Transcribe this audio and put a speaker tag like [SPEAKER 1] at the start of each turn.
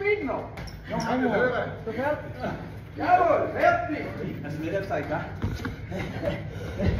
[SPEAKER 1] Não, Não,
[SPEAKER 2] vamos lá.
[SPEAKER 1] Garoto, help me.
[SPEAKER 2] Essa deve sair, tá?